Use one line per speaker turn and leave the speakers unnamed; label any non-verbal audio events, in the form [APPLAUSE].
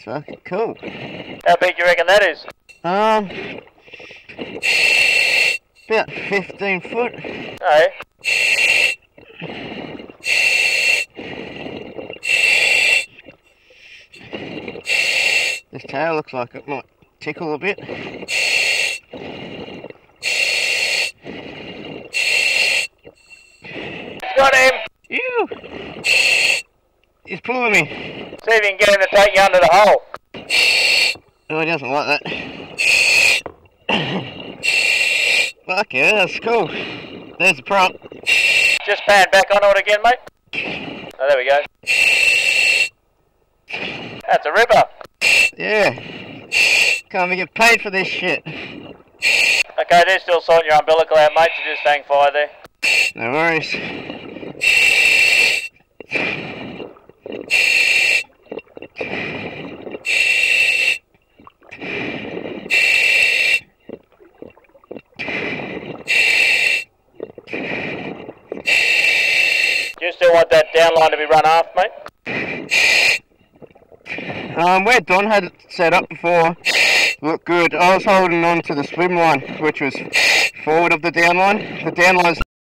It's fucking cool.
How big do you reckon that is?
Um, about 15 foot.
Oh,
This tail looks like it might tickle a bit.
got him.
Ew! He's pulling me.
See if you can get him to take you under the hole. [SIGHS]
Oh, he doesn't like that. [SIGHS] Fuck yeah, that's cool. There's the prop.
Just pan back on it again, mate. Oh, there we go. That's a ripper.
Yeah. Can't even get paid for this shit.
Okay, they're still sorting your umbilical out, mate, so just hang fire there.
No worries.
Still want that down line to be run aft, mate?
Um, where Don had set up before looked good. I was holding on to the swim line, which was forward of the down line. The down line's